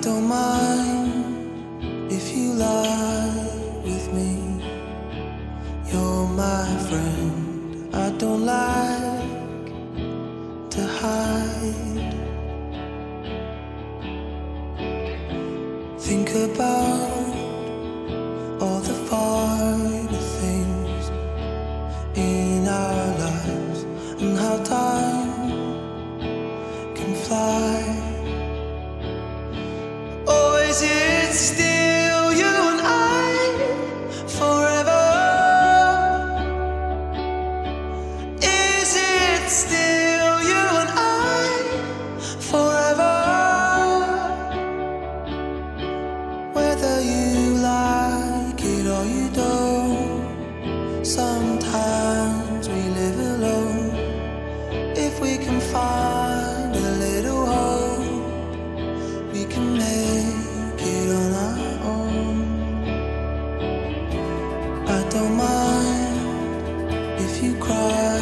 don't mind if you lie with me. You're my friend. I don't like to hide. Think about is it? don't mind if you cry.